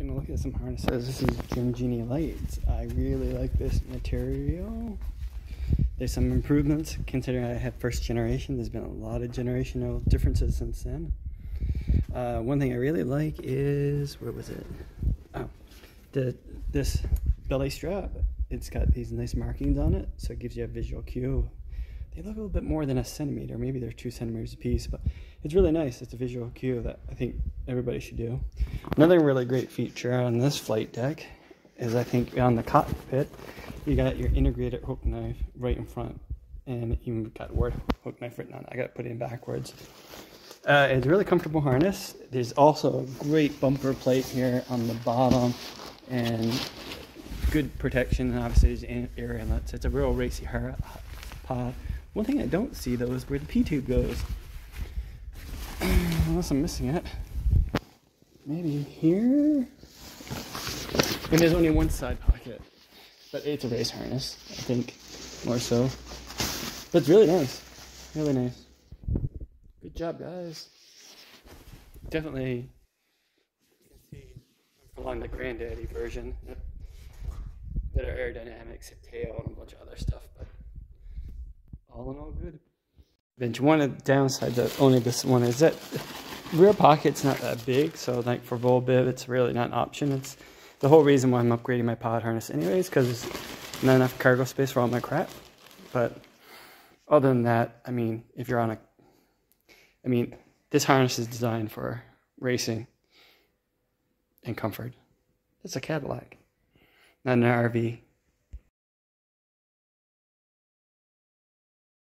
gonna look at some harnesses. This is Gin Genie Lights. I really like this material. There's some improvements considering I have first generation. There's been a lot of generational differences since then. Uh, one thing I really like is where was it? Oh, the this belly strap. It's got these nice markings on it, so it gives you a visual cue. They look a little bit more than a centimeter. Maybe they're two centimeters a piece, but it's really nice. It's a visual cue that I think everybody should do. Another really great feature on this flight deck is I think on the cockpit you got your integrated hook knife right in front and even got word hook knife written on it. I got to put it in backwards. Uh, it's a really comfortable harness. There's also a great bumper plate here on the bottom and good protection. And obviously, there's air inlets. It's a real racy pod. One thing I don't see though is where the P tube goes. Unless I'm missing it. Maybe here? And there's only one side pocket. But it's a race harness, I think, more so. But it's really nice. Really nice. Good job, guys. Definitely, along the granddaddy version. Better aerodynamics, tail, and a bunch of other stuff, but all in all good. Bench. One of the downsides of only this one is that rear pocket's not that big, so like for Vol-biv, it's really not an option. It's the whole reason why I'm upgrading my pod harness anyways, because not enough cargo space for all my crap. But other than that, I mean, if you're on a, I mean, this harness is designed for racing and comfort. It's a Cadillac, not an RV.